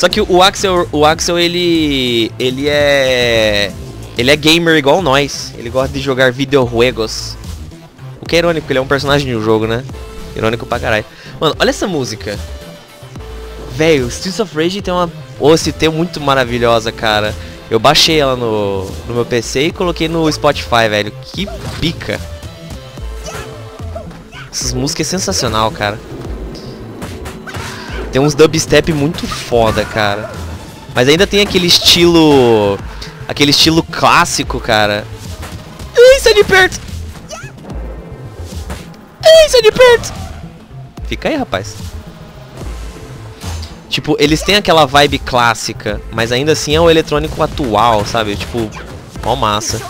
Só que o Axel, o Axel ele ele é ele é gamer igual nós. Ele gosta de jogar videojuegos. O que é irônico, ele é um personagem do jogo, né? Irônico pra caralho. Mano, olha essa música. Velho, Streets of Rage tem uma OST muito maravilhosa, cara. Eu baixei ela no, no meu PC e coloquei no Spotify, velho. Que pica. Essas músicas é sensacional, cara. Tem uns dubstep muito foda, cara. Mas ainda tem aquele estilo... Aquele estilo clássico, cara. Ei, sai de perto! Ei, sai de perto! Fica aí, rapaz. Tipo, eles têm aquela vibe clássica, mas ainda assim é o eletrônico atual, sabe? Tipo, mó massa.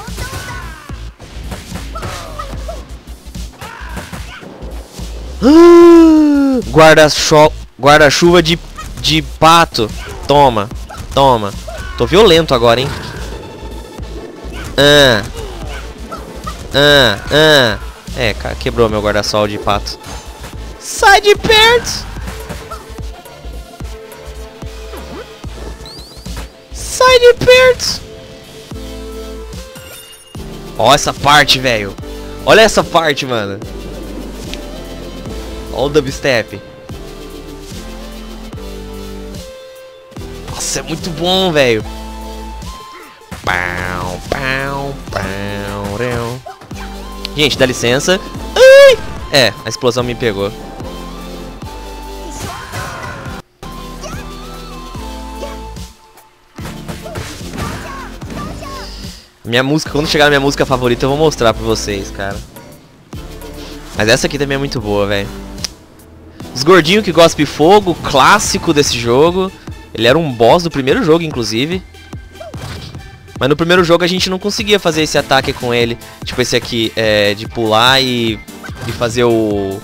Guarda-chuva guarda de, de pato. Toma, toma. Tô violento agora, hein? Ah. Ah, ah. É, quebrou meu guarda-sol de pato. Sai de perto! Sai de perto! Ó essa parte, velho. Olha essa parte, mano. Olha o dubstep. Nossa, é muito bom, velho. Gente, dá licença. Ai! É, a explosão me pegou. Minha música, quando chegar na minha música favorita, eu vou mostrar pra vocês, cara. Mas essa aqui também é muito boa, velho. Os gordinhos que gospe fogo, clássico desse jogo. Ele era um boss do primeiro jogo, inclusive. Mas no primeiro jogo a gente não conseguia fazer esse ataque com ele. Tipo esse aqui, é, de pular e, e fazer o,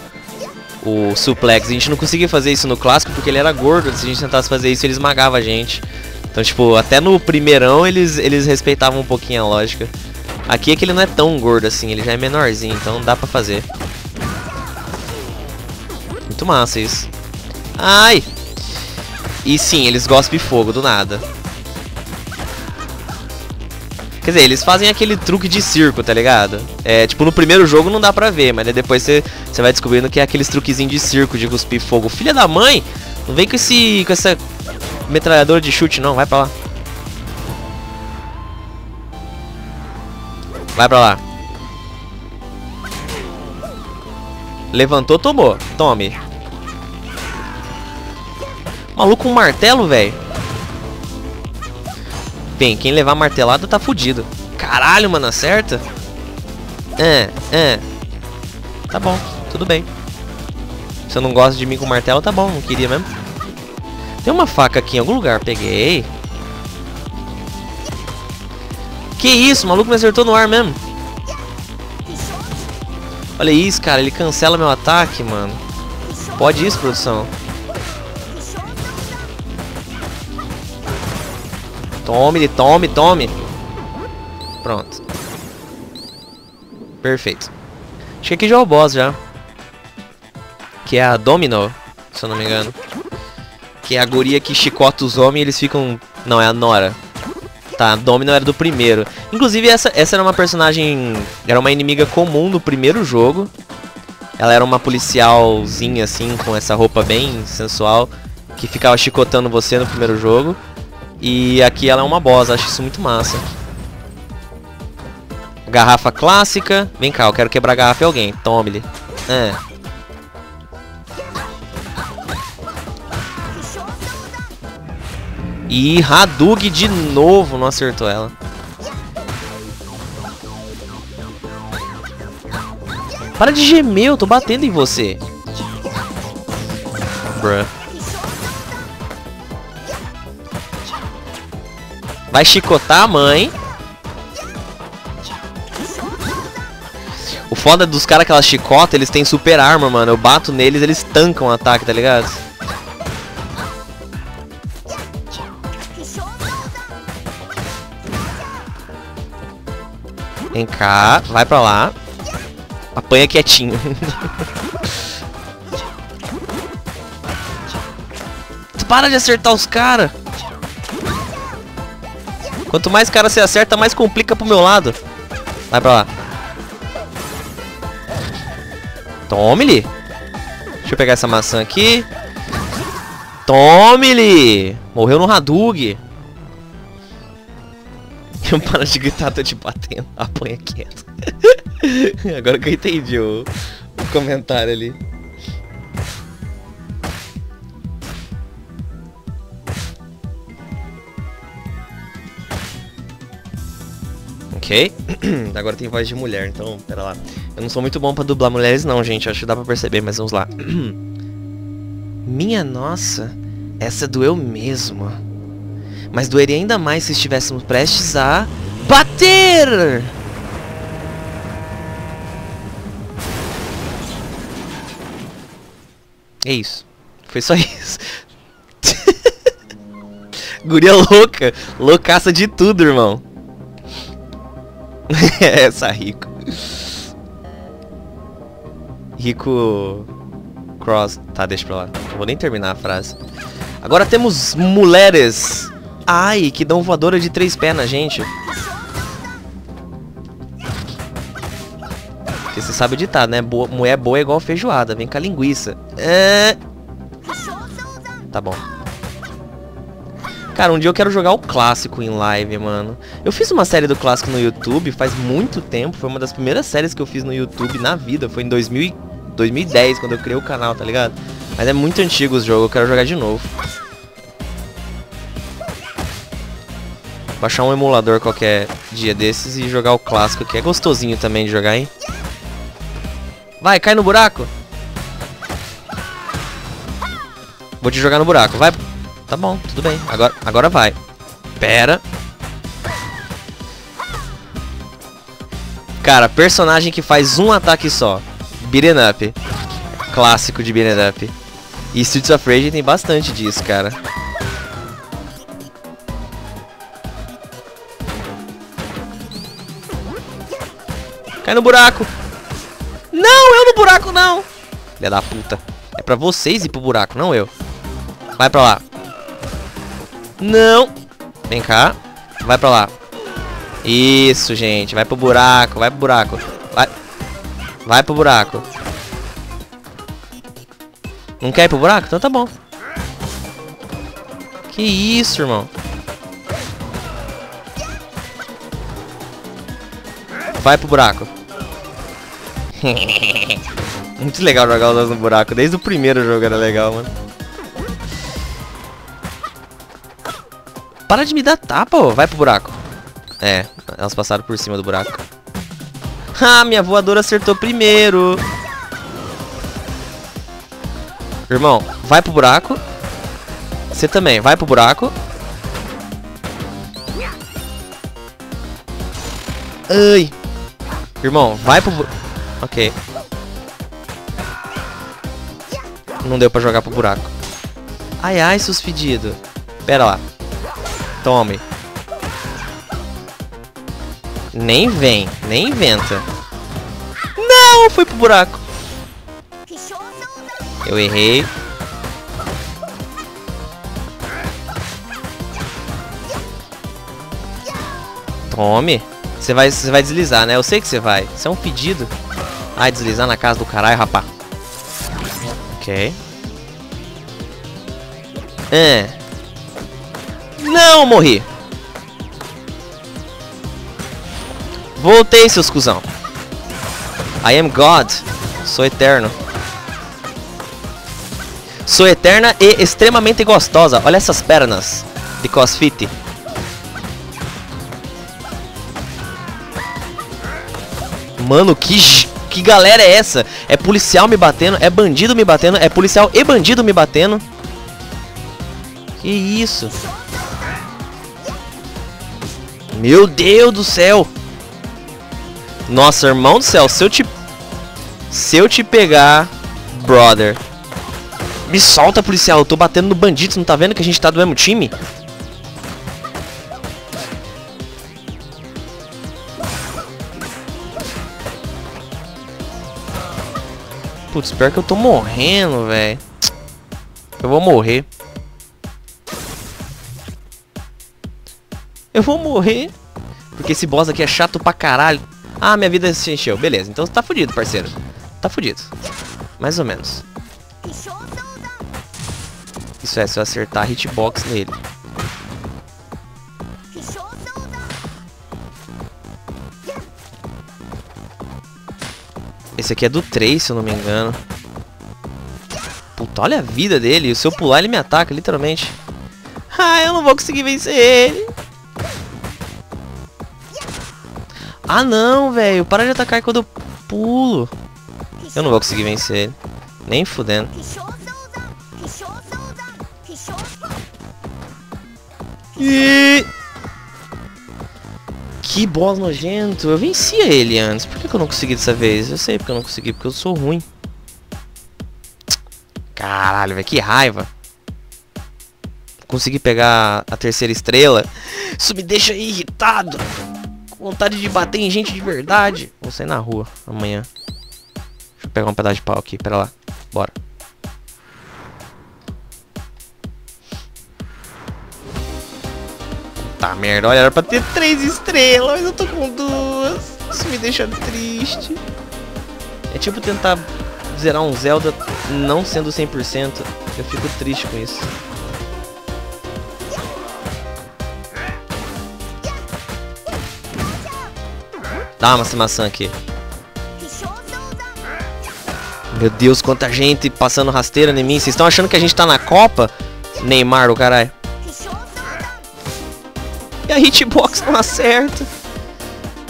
o suplex. A gente não conseguia fazer isso no clássico porque ele era gordo. Se a gente tentasse fazer isso, ele esmagava a gente. Então, tipo, até no primeirão eles, eles respeitavam um pouquinho a lógica. Aqui é que ele não é tão gordo assim, ele já é menorzinho, então dá pra fazer. Muito massa isso. Ai! E sim, eles gospem fogo do nada. Quer dizer, eles fazem aquele truque de circo, tá ligado? É, tipo, no primeiro jogo não dá pra ver, mas depois você vai descobrindo que é aqueles truquezinhos de circo, de cuspir fogo. Filha da mãe! Não vem com esse. com essa metralhadora de chute não, vai pra lá. Vai pra lá. Levantou, tomou. Tome. Maluco, um martelo, velho. Bem, quem levar martelada tá fudido. Caralho, mano, acerta? É, é. Tá bom, tudo bem. Se eu não gosta de mim com martelo, tá bom, não queria mesmo. Tem uma faca aqui em algum lugar, peguei. Que isso, o maluco me acertou no ar mesmo. Olha isso, cara, ele cancela meu ataque, mano. Pode isso, produção. Tome, tome, tome. Pronto. Perfeito. Acho que aqui já é o boss já. Que é a Domino, se eu não me engano. Que é a guria que chicota os homens e eles ficam... Não, é a Nora. Tá, a Domino era do primeiro. Inclusive, essa, essa era uma personagem... Era uma inimiga comum do primeiro jogo. Ela era uma policialzinha, assim, com essa roupa bem sensual. Que ficava chicotando você no primeiro jogo. E aqui ela é uma boss, acho isso muito massa. Garrafa clássica. Vem cá, eu quero quebrar a garrafa em alguém. Tome-lhe. É. E Hadug de novo não acertou ela. Para de gemer, eu tô batendo em você. Bruh. Vai chicotar a mãe. O foda dos caras que ela chicota, eles têm super arma, mano. Eu bato neles, eles tancam o ataque, tá ligado? Vem cá, vai pra lá. Apanha quietinho. para de acertar os caras. Quanto mais cara você acerta, mais complica pro meu lado. Vai pra lá. Tome-lhe. Deixa eu pegar essa maçã aqui. Tome-lhe. Morreu no Hadug. Para de gritar, tô te batendo. Apanha quieto. Agora que eu entendi o, o comentário ali. Ok. Agora tem voz de mulher, então, pera lá. Eu não sou muito bom pra dublar mulheres não, gente. Acho que dá pra perceber, mas vamos lá. Minha nossa, essa doeu mesmo. Mas doeria ainda mais se estivéssemos prestes a... BATER! É isso. Foi só isso. Guria louca. Loucaça de tudo, irmão. Essa rico. Rico Cross. Tá, deixa pra lá. Não vou nem terminar a frase. Agora temos mulheres. Ai, que dão voadora de três pés na gente. Porque você sabe editar, né? Boa, mulher boa é igual feijoada. Vem com a linguiça. É... Tá bom. Cara, um dia eu quero jogar o clássico em live, mano. Eu fiz uma série do clássico no YouTube faz muito tempo. Foi uma das primeiras séries que eu fiz no YouTube na vida. Foi em 2000, 2010, quando eu criei o canal, tá ligado? Mas é muito antigo o jogo, eu quero jogar de novo. Baixar um emulador qualquer dia desses e jogar o clássico, que é gostosinho também de jogar, hein? Vai, cai no buraco! Vou te jogar no buraco, vai Tá bom, tudo bem. Agora, agora vai. Pera. Cara, personagem que faz um ataque só. Beaten up. Clássico de beaten up. E Streets of Rage tem bastante disso, cara. Cai no buraco. Não, eu no buraco não. Filha da puta. É pra vocês ir pro buraco, não eu. Vai pra lá. Não. Vem cá. Vai pra lá. Isso, gente. Vai pro buraco. Vai pro buraco. Vai. Vai pro buraco. Não quer ir pro buraco? Então tá bom. Que isso, irmão. Vai pro buraco. Muito legal jogar os dois no buraco. Desde o primeiro jogo era legal, mano. Para de me dar tapa, ó. Vai pro buraco. É, elas passaram por cima do buraco. Ah, minha voadora acertou primeiro. Irmão, vai pro buraco. Você também, vai pro buraco. Ai. Irmão, vai pro. Ok. Não deu pra jogar pro buraco. Ai, ai, seus fedidos. Pera lá. Tome. Nem vem, nem inventa. Não, foi pro buraco. Eu errei. Tome. Você vai, você vai deslizar, né? Eu sei que você vai. Isso é um pedido. Ai, deslizar na casa do caralho, rapá. Ok. É. Não, morri. Voltei, seus cuzão. I am God. Sou eterno. Sou eterna e extremamente gostosa. Olha essas pernas de crossfit. Mano, que, que galera é essa? É policial me batendo, é bandido me batendo, é policial e bandido me batendo. Que isso? Meu Deus do céu. Nossa, irmão do céu, se eu te... Se eu te pegar, brother. Me solta, policial. Eu tô batendo no bandido. Não tá vendo que a gente tá do mesmo time? Putz, pior que eu tô morrendo, velho. Eu vou morrer. Eu vou morrer. Porque esse boss aqui é chato pra caralho. Ah, minha vida se encheu. Beleza, então tá fudido, parceiro. Tá fudido. Mais ou menos. Isso é, se eu acertar hitbox nele. Esse aqui é do 3, se eu não me engano. Puta, olha a vida dele. Se eu pular, ele me ataca, literalmente. Ah, eu não vou conseguir vencer ele. Ah, não, velho. Para de atacar quando eu pulo. Eu não vou conseguir vencer ele. Nem fudendo. E... Que boss nojento. Eu vencia ele antes. Por que, que eu não consegui dessa vez? Eu sei porque eu não consegui. Porque eu sou ruim. Caralho, velho. Que raiva. Consegui pegar a terceira estrela. Isso me deixa irritado. Vontade de bater em gente de verdade. Vou sair na rua amanhã. Deixa eu pegar um pedaço de pau aqui. Pera lá. Bora. Tá merda, olha, era pra ter três estrelas, mas eu tô com duas. Isso me deixa triste. É tipo tentar zerar um Zelda não sendo 100%. Eu fico triste com isso. Dá uma maçã aqui. Meu Deus, quanta gente passando rasteira em mim. Vocês estão achando que a gente tá na Copa? Neymar, o caralho. E a hitbox não acerta.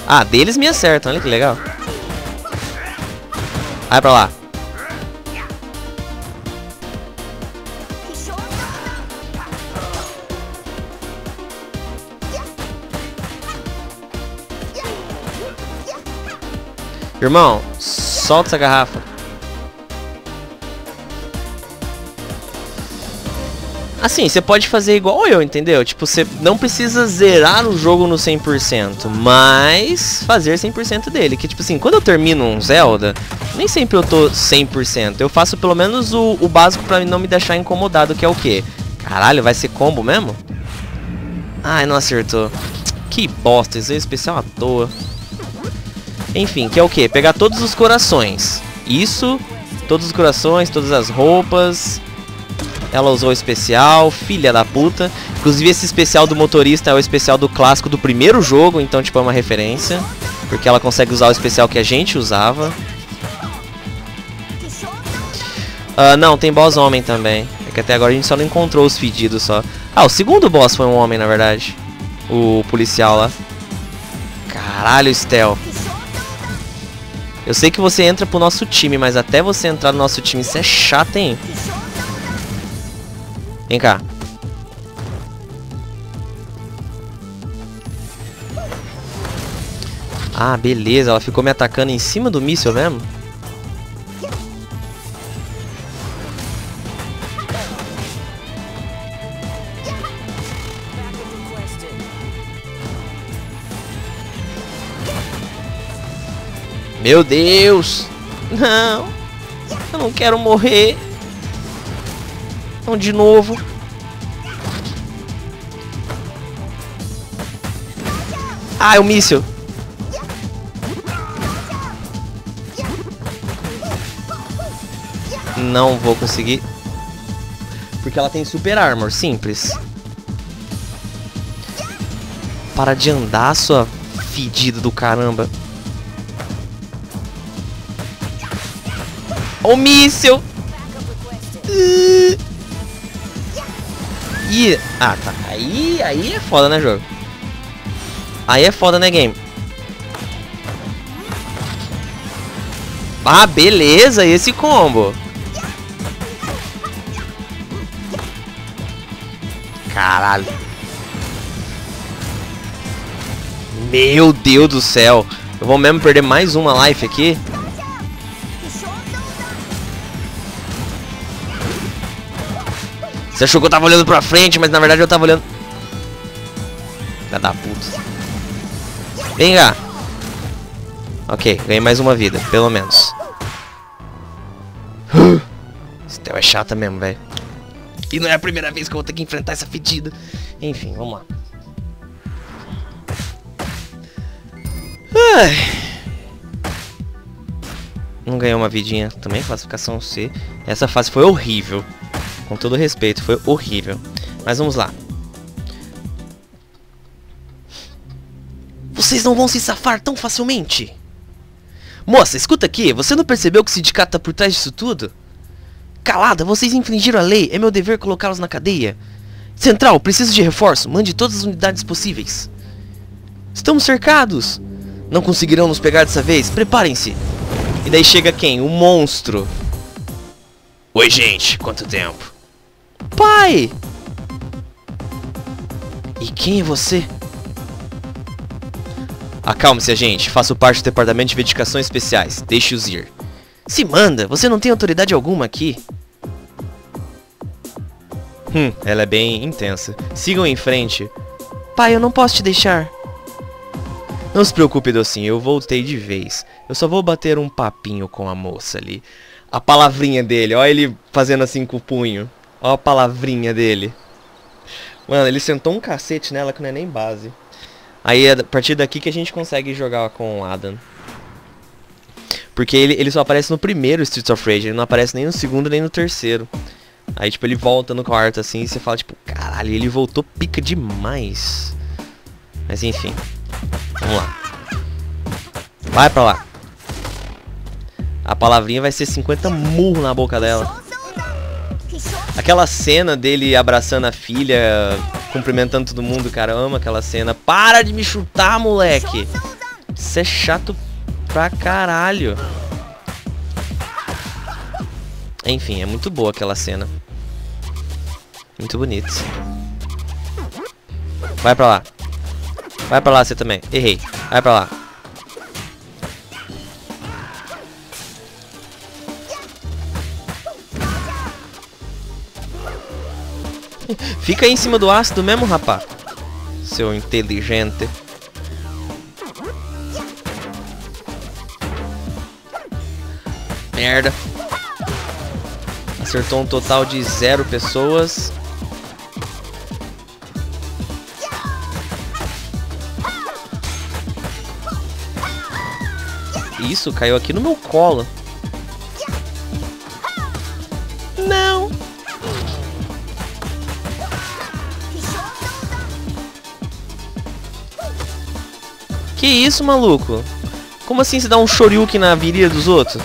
Ah, deles me acertam, olha que legal. Vai pra lá. Irmão, solta essa garrafa. Assim, você pode fazer igual eu, entendeu? Tipo, você não precisa zerar o jogo no 100%, mas fazer 100% dele. Que, tipo assim, quando eu termino um Zelda, nem sempre eu tô 100%. Eu faço pelo menos o, o básico pra não me deixar incomodado, que é o quê? Caralho, vai ser combo mesmo? Ai, não acertou. Que bosta, isso é especial à toa. Enfim, que é o que? Pegar todos os corações. Isso, todos os corações, todas as roupas. Ela usou o especial, filha da puta. Inclusive esse especial do motorista é o especial do clássico do primeiro jogo, então tipo é uma referência. Porque ela consegue usar o especial que a gente usava. Uh, não, tem boss homem também. É que até agora a gente só não encontrou os fedidos só. Ah, o segundo boss foi um homem, na verdade. O policial lá. Caralho, Stealth. Eu sei que você entra pro nosso time, mas até você entrar no nosso time, isso é chato, hein? Vem cá. Ah, beleza. Ela ficou me atacando em cima do míssil mesmo? Meu Deus! Não! Eu não quero morrer! Não, de novo! Ah, é o míssil! Não vou conseguir. Porque ela tem super armor, simples. Para de andar, sua fedida do caramba. O míssil! Ih! Ah, tá. Aí, aí é foda, né, jogo? Aí é foda, né, game? Ah, beleza, esse combo. Caralho. Meu Deus do céu. Eu vou mesmo perder mais uma life aqui. Você achou que eu tava olhando pra frente, mas na verdade eu tava olhando... Filha da puta. Vem cá. Ok, ganhei mais uma vida, pelo menos. Estel é chata mesmo, velho. E não é a primeira vez que eu vou ter que enfrentar essa fedida. Enfim, vamos lá. Ai. Não ganhou uma vidinha também, classificação C. Essa fase foi horrível. Com todo respeito, foi horrível. Mas vamos lá. Vocês não vão se safar tão facilmente. Moça, escuta aqui. Você não percebeu que o sindicato tá por trás disso tudo? Calada, vocês infringiram a lei. É meu dever colocá-los na cadeia. Central, preciso de reforço. Mande todas as unidades possíveis. Estamos cercados. Não conseguirão nos pegar dessa vez? Preparem-se. E daí chega quem? O monstro. Oi, gente. Quanto tempo? Pai! E quem é você? Acalme-se, agente. Faço parte do Departamento de Investigações Especiais. Deixe-os ir. Se manda! Você não tem autoridade alguma aqui. Hum, ela é bem intensa. Sigam em frente. Pai, eu não posso te deixar. Não se preocupe, docinho. Eu voltei de vez. Eu só vou bater um papinho com a moça ali. A palavrinha dele. Olha ele fazendo assim com o punho. Olha a palavrinha dele. Mano, ele sentou um cacete nela que não é nem base. Aí é a partir daqui que a gente consegue jogar com o Adam. Porque ele, ele só aparece no primeiro Streets of Rage, ele não aparece nem no segundo nem no terceiro. Aí tipo, ele volta no quarto assim e você fala tipo, caralho, ele voltou pica demais. Mas enfim. Vamos lá. Vai pra lá. A palavrinha vai ser 50 murro na boca dela. Aquela cena dele abraçando a filha, cumprimentando todo mundo, cara, ama aquela cena. Para de me chutar, moleque! Isso é chato pra caralho. Enfim, é muito boa aquela cena. Muito bonito. Vai pra lá. Vai pra lá você também. Errei. Vai pra lá. Fica aí em cima do ácido mesmo, rapá. Seu inteligente. Merda. Acertou um total de zero pessoas. Isso, caiu aqui no meu colo. Que isso, maluco? Como assim você dá um shoryuken na virilha dos outros?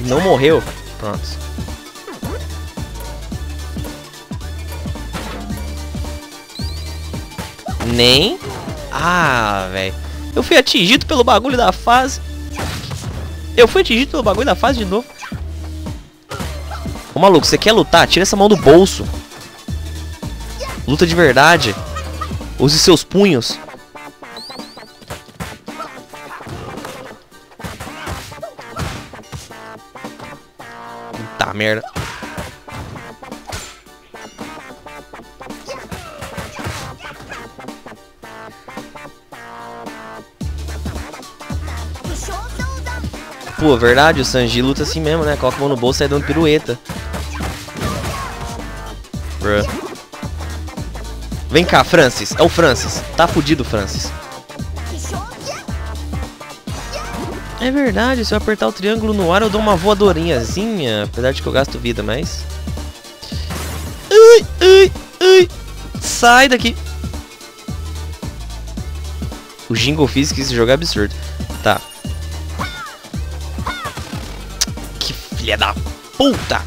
Não morreu? Pronto. Nem? Ah, velho. Eu fui atingido pelo bagulho da fase. Eu fui atingido pelo bagulho da fase de novo. Ô maluco, você quer lutar? Tira essa mão do bolso. Luta de verdade. Use seus punhos. Merda. Pô, verdade, o Sanji luta assim mesmo, né? Coloca a mão no bolso e sai dando pirueta. Bruh. Vem cá, Francis. É o Francis. Tá fudido, Francis. É verdade, se eu apertar o triângulo no ar eu dou uma voadorinhazinha. Apesar de que eu gasto vida, mas... Ai, ai, ai. Sai daqui. O Jingle Physics esse jogo é absurdo. Tá. Que filha da puta.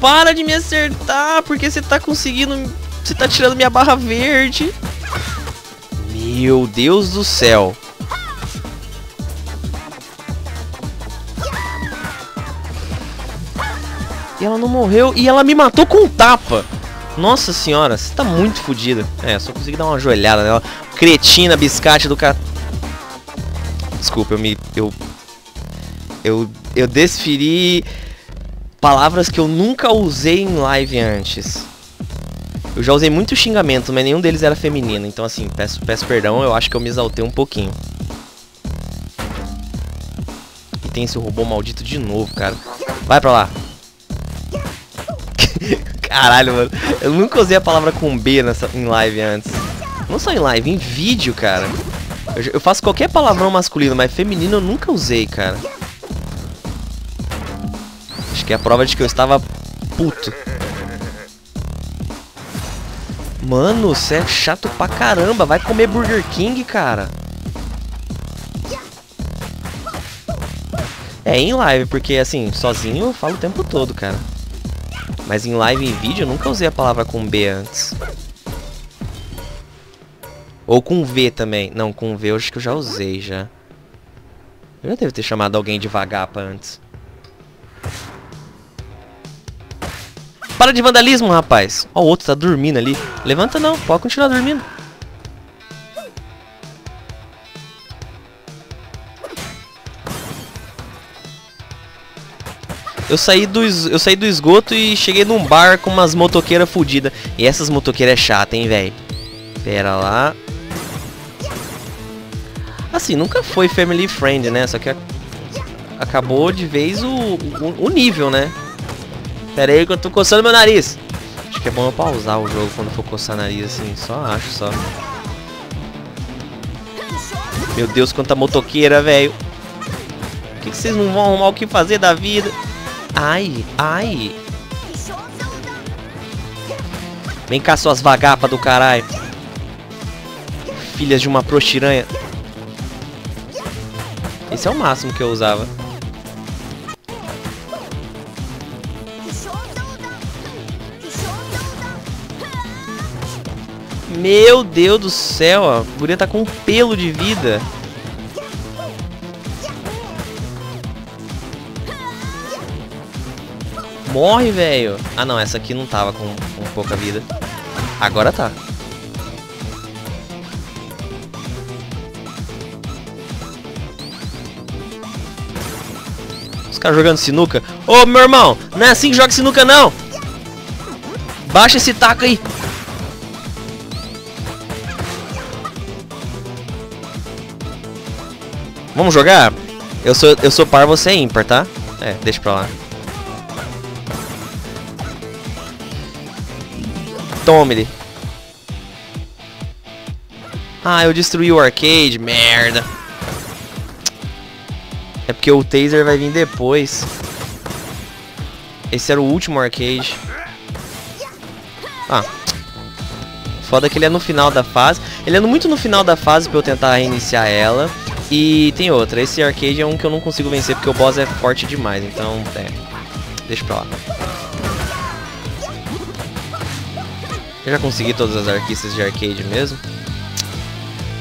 Para de me acertar, porque você tá conseguindo você tá tirando minha barra verde. Meu Deus do céu. E ela não morreu. E ela me matou com um tapa. Nossa senhora, você tá muito fodida. É, só consegui dar uma joelhada nela. Cretina, biscate do cara. Desculpa, eu me. Eu. Eu, eu desferi palavras que eu nunca usei em live antes. Eu já usei muito xingamento, mas nenhum deles era feminino. Então, assim, peço, peço perdão, eu acho que eu me exaltei um pouquinho. E tem esse robô maldito de novo, cara. Vai pra lá. Caralho, mano. Eu nunca usei a palavra com B nessa, em live antes. Não só em live, em vídeo, cara. Eu, eu faço qualquer palavrão masculino, mas feminino eu nunca usei, cara. Acho que é a prova de que eu estava puto. Mano, você é chato pra caramba. Vai comer Burger King, cara. É, em live, porque assim, sozinho eu falo o tempo todo, cara. Mas em live e vídeo eu nunca usei a palavra com B antes. Ou com V também. Não, com V eu acho que eu já usei já. Eu já devo ter chamado alguém de vagapa antes. Para de vandalismo, rapaz. Ó, o outro tá dormindo ali. Levanta não, pode continuar dormindo. Eu saí, do, eu saí do esgoto e cheguei num bar com umas motoqueiras fodidas. E essas motoqueiras é chata, hein, velho. Pera lá. Assim, nunca foi family friend, né? Só que acabou de vez o, o, o nível, né? Pera aí que eu tô coçando meu nariz. Acho que é bom eu pausar o jogo quando for coçar nariz, assim. Só acho, só. Meu Deus, quanta motoqueira, velho. Por que, que vocês não vão arrumar o que fazer da vida? Ai, ai. Vem cá, suas vagapas do caralho. Filhas de uma prostiranha. Esse é o máximo que eu usava. Meu Deus do céu, ó. A guria tá com um pelo de vida. Morre, velho. Ah, não. Essa aqui não tava com, com pouca vida. Agora tá. Os caras jogando sinuca. Ô, meu irmão, não é assim que joga sinuca, não. Baixa esse taco aí. Vamos jogar? Eu sou, eu sou par, você é ímpar, tá? É, deixa pra lá. Tome-lhe. Ah, eu destruí o arcade. Merda. É porque o taser vai vir depois. Esse era o último arcade. Ah. Foda que ele é no final da fase. Ele é muito no final da fase pra eu tentar reiniciar ela. E tem outra. Esse arcade é um que eu não consigo vencer porque o boss é forte demais. Então, é. Deixa pra lá. Eu já consegui todas as arquistas de arcade mesmo.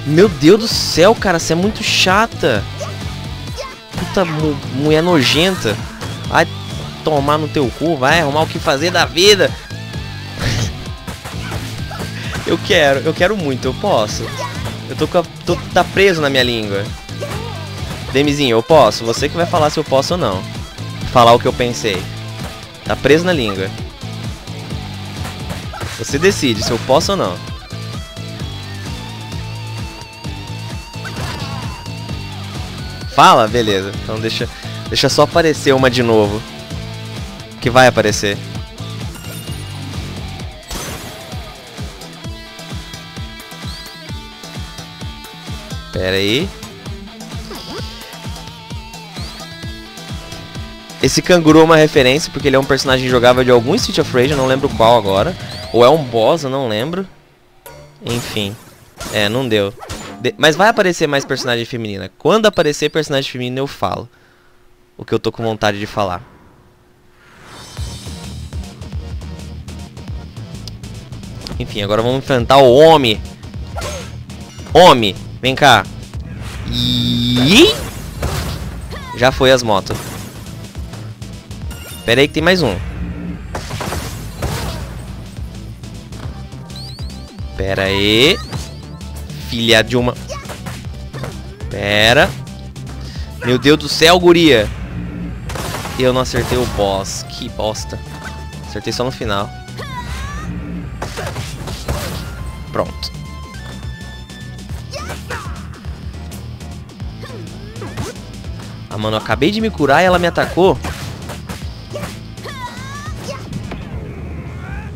Meu Deus do céu, cara, você é muito chata. Puta mu mulher nojenta. Vai tomar no teu cu, vai arrumar o que fazer da vida. eu quero, eu quero muito, eu posso. Eu tô, com a, tô tá preso na minha língua. Demizinho, eu posso? Você que vai falar se eu posso ou não. Falar o que eu pensei. Tá preso na língua. Você decide se eu posso ou não. Fala? Beleza. Então deixa, deixa só aparecer uma de novo. Que vai aparecer. Pera aí. Esse canguru é uma referência porque ele é um personagem jogável de algum Street of Rage, eu não lembro qual agora. Ou é um boss, eu não lembro. Enfim. É, não deu. De mas vai aparecer mais personagem feminina. Quando aparecer personagem feminina eu falo. O que eu tô com vontade de falar. Enfim, agora vamos enfrentar o homem. Homem, vem cá. E já foi as motos. Pera aí que tem mais um. Pera aí. Filha de uma... Pera. Meu Deus do céu, guria. Eu não acertei o boss. Que bosta. Acertei só no final. Pronto. Ah, mano, eu acabei de me curar e ela me atacou.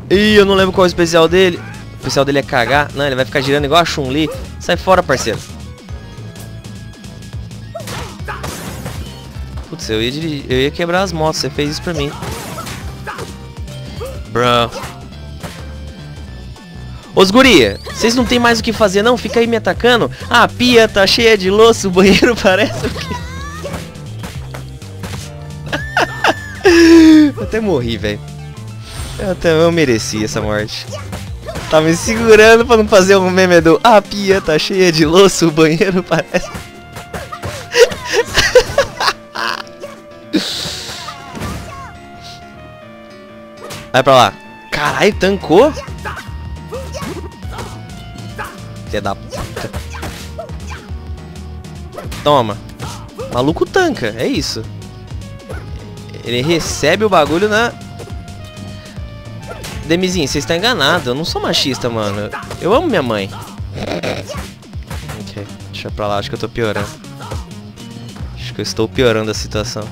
Ih, eu não lembro qual é o especial dele. O especial dele é cagar. Não, ele vai ficar girando igual a Chun-Li. Sai fora, parceiro. Putz, eu ia, eu ia quebrar as motos. Você fez isso pra mim. Bro. Os guria, vocês não tem mais o que fazer não? Fica aí me atacando. Ah, a pia tá cheia de louça, o banheiro parece o quê? Até morri, velho. Eu até eu mereci essa morte. Tava me segurando pra não fazer um meme do a pia tá cheia de louça, o banheiro parece... Vai pra lá. Caralho, tancou? Filha da puta. Toma. Maluco tanca, é isso. Ele recebe o bagulho na... Demizinho, você está enganado. Eu não sou machista, mano. Eu amo minha mãe. Ok, deixa pra lá. Acho que eu tô piorando. Acho que eu estou piorando a situação.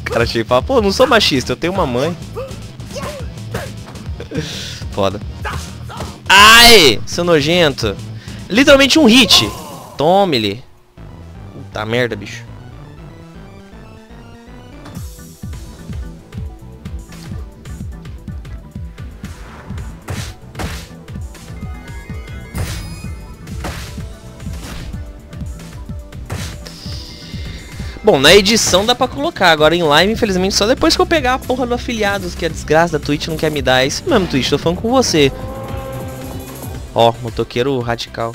O cara chega fala, pô, não sou machista, eu tenho uma mãe. Foda. Ai, seu nojento. Literalmente um hit. Tome-lhe. Puta merda, bicho. Bom, na edição dá pra colocar, agora em live, infelizmente, só depois que eu pegar a porra do afiliados, que a desgraça da Twitch não quer me dar. É isso mesmo, Twitch, tô falando com você. Ó, motoqueiro radical.